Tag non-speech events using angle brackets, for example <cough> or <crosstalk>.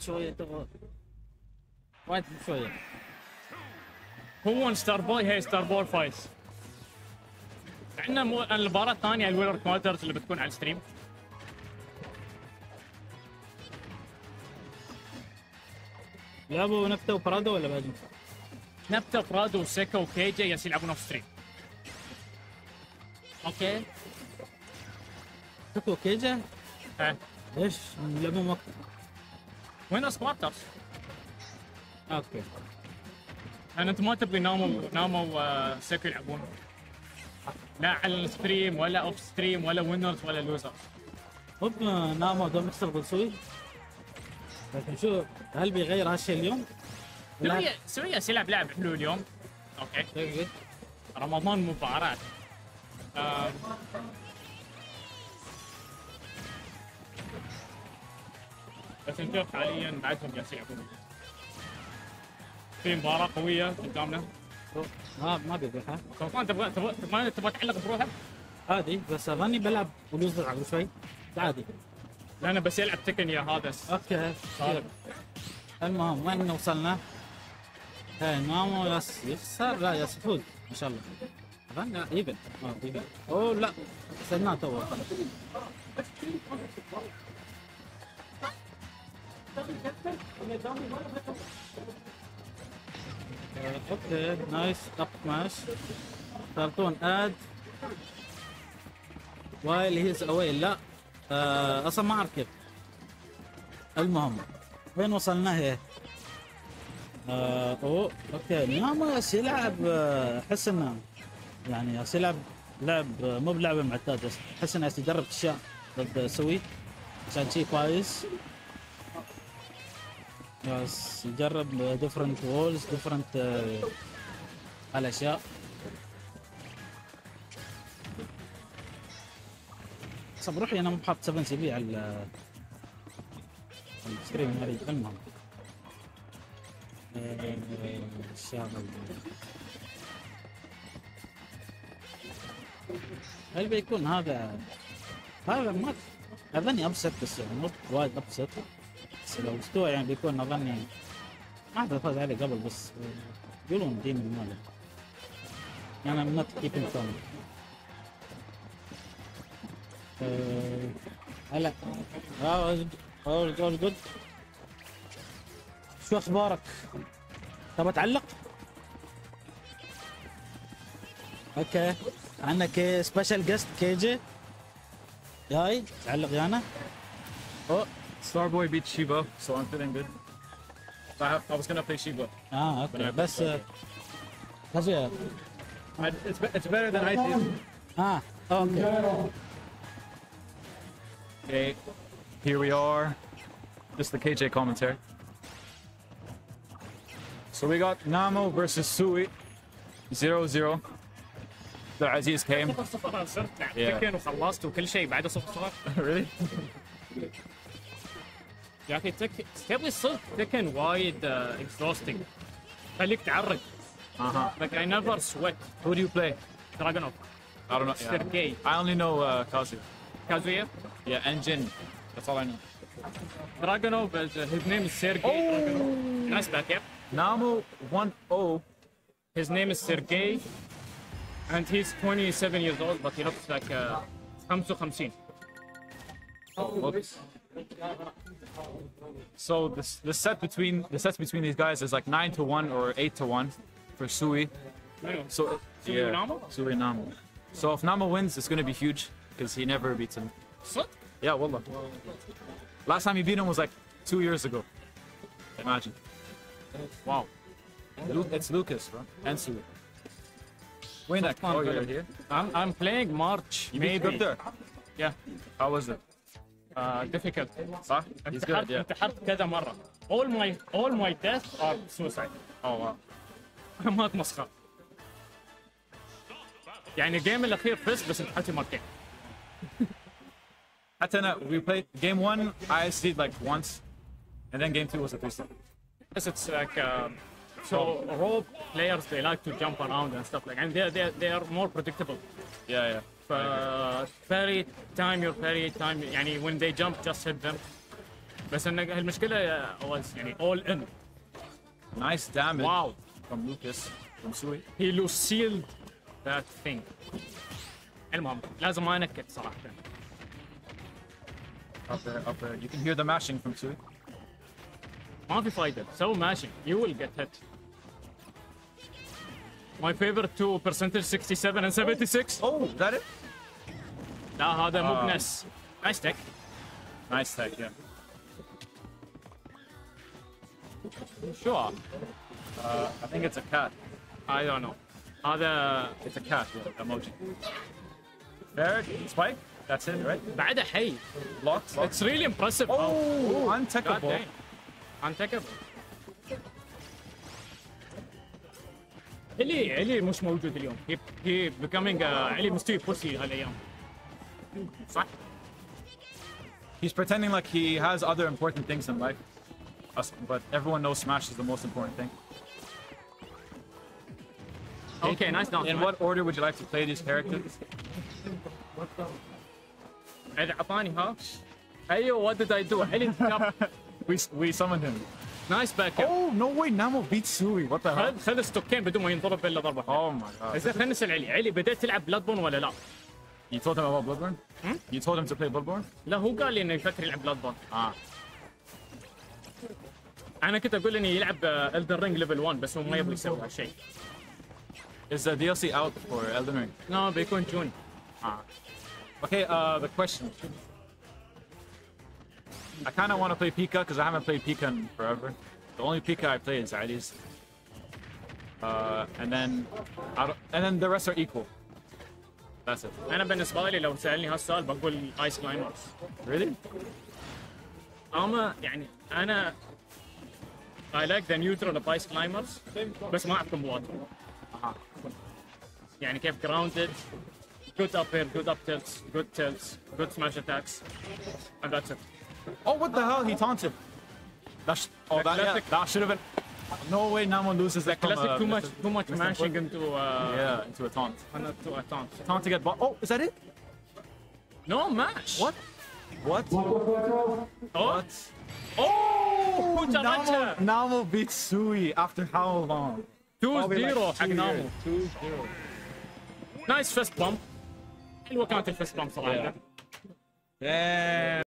شوية تبغى وايد شوية هو وان ستار بوي هي ستار بوي فايز عندنا. المباراة الثانية الويلر كوارترز اللي بتكون على الستريم لعبوا نكته وبرادو ولا بعد نبتا برادو وسيكا وكيجي يس يلعبون اوف ستريم أوكي Tipo queijo? É. Deixa, leva uma. Buenos quartos. أوكي. أنا انت ما تبغي ناموا ناموا وسيكو يلعبون. لا على الستريم ولا اوف ستريم ولا وينرز ولا لوزرز. هوب ناموا دوم يحصل سوي. لكن شو هل بيغير هالشيء اليوم؟ سوريا سوريا سيلعب لعب حلو اليوم. أوكي. إيه. رمضان مباراه. آه بس نشوف حاليا بعدهم جالسين يلعبون في مباراة قوية قدامنا. ما ما بيقول ها سلطان تبغى تبغى تبغى تبغى تعلق بروحك؟ عادي بس أظني بلعب ولوز قبل شوي. عادي. لأنه بس يلعب تكن يا هذا. أوكي. صار. المهم وين وصلنا؟ إيه نامو يس يخسر لا يس يفوز ان شاء الله. أظن لا ايفن أوه لا. خسرناه تو. أوكي نايس اب ماش كرتون اد وايل هيز اواي لا. آه أصلا ما أعرف كيف. المهم وين وصلنا هي؟ آه أوه أوكي. ناما ياس يلعب آه، احس انه يعني يلعب لعب آه، مو بلعبة معتاد بس احس انه يجرب أشياء ضد سوي عشان شي كويس. ياس يجرب ديفرنت وولز ديفرنت الأشياء. طب روحي أنا مو حاط 7 سي بي على ال- على السكرين هذه المهم هل بيكون هذا؟ هذا ما أظني ابسط بس يعني مو وايد ابسط بس لو استوى يعني بيكون اظني ما اعرف فاز عليه قبل بس يقولون ديمن ماله يعني I'm not keeping count آه، هلا. All good. شو أخبارك؟ تبغى تعلق؟ أوكي. عندك سبيشال جيست كيجي جاي تعلق يانا. أوه. Starboy beat Shiba, so I'm feeling good. I, have, I was gonna play Shiba. اه اوكي بس آه، بس يا- I, it's, be, it's better than I did. اه اوكي Okay, here we are. Just the KJ commentary. So we got Namo versus Sui. 0 0. The Aziz came. <laughs> صفر صفر أنا صرت لعب Yeah. تكن <laughs> وخلصت وكل شيء بعده صفر صفر really? <laughs> اخي تك تبغي الصدق تكن وايد اكزوستنج خليك تعرق اها like I never sweat. Who do you play? Dragunov. I don't know Sergey yeah. I only know uh, Kazuya Kazuya? Yeah and that's all I know. Dragunov is, uh, his name is Sergey oh. Nice backup Namo 1-0 his name is Sergey and he's 27 years old but he looks like uh, 55 oh. So the the set between the sets between these guys is like nine to one or eight to one for Sui. So Sui yeah, Namo? Sui Namo. So if Namo wins, it's gonna be huge because he never beats him. What? Yeah, wallah. Last time he beat him was like two years ago. Imagine. Wow. Lu it's Lucas, bro. And Sui. Wait, oh, you're here. I'm I'm playing March. You Maybe. beat Gupta. Yeah. How was it? uh, difficult صح? He's good. انتحرت Yeah. انتحرت كذا مرة all my all my deaths are suicide Oh <laughs> wow. ما اتمسخر يعني الجيم الاخير فزت بس انتحرت مرتين <laughs> Atena, we played game one. I ISD'd like once, and then game two was a three-step. Yes, it's like uh, so role players they like to jump around and stuff like and they they they are more predictable. Yeah, yeah. uh, parry time your parry time يعني when they jump just hit them بس ان المشكله was يعني all in Nice damage wow from Lucas, from Sui. he lucilled that thing المهم لازم ما انكت صراحه Up there, up there. You can hear the mashing from Sui. ما في فايده سوي ماشي you will get hit my favorite two percentage 67 and 76 Oh, is that it? Da har det Mognes. Uh, nice tech. Nice tech, yeah. Sure. Uh, I think it's a cat. I don't know. Other... Uh, it's a cat yeah, emoji. There, spike. That's it, right? بعد hey, Blocks. It's really impressive. Oh, oh untechable. Untechable. علي علي مش موجود He, he becoming uh, علي مستوي بوسي صح؟ He's pretending like he has other important things in life. Us- But everyone knows Smash is the most important thing. Okay, nice down. In what order would you like to play these characters? علي اعطاني ها. ايوه what did I do؟ علي كاب. <laughs> We we summoned him. نايس باك اب. Oh no way! Namo beats Sui. What the hell? خذ خذ ستوكين بدون ما ينضرب الا ضربه. Oh my god! زين خلينا نسال علي، علي بديت تلعب بلاد بون ولا لا؟ You told him about Bloodborne? You told him to play Bloodborne? لا هو قال لي انه يفكر يلعب بلاد بون. Ah. انا كنت اقول انه يلعب الدر رينج ليفل 1 بس هو ما يبغى يسوي هالشيء. Is the DLC out for Elden Ring? لا بيكون جون. Okay, uh, the question. I kind of want to play Pika because I haven't played Pika in forever. The only Pika I play is Ali's. Uh, and then, I don't, and then the rest are equal. That's it. انا بالنسبه لي لو سالني هالسؤال بقول ايس كلايمرز Really? اما يعني انا I like the neutral of ice climbers بس ما اعرف كومبواتهم يعني كيف grounded good up air good up tilts good tilts good smash attacks and that's it Oh, what the hell? He taunted. That sh- oh, that, yeah, classic- that should have been. No way Namo loses that from classic uh, too much Mr. too much Mr. mashing Foot. into uh Yeah, into a taunt. into a taunt Taunt to get bot. Oh, is that it? no mash What? What? oh What? oh who Namo, جابتها Namo beats Sui after how long? 2 Probably like 0 two حق نامو years. 2 0 نايس فيست بامب حلوه كانت الفيست بامب صراحه Yeah.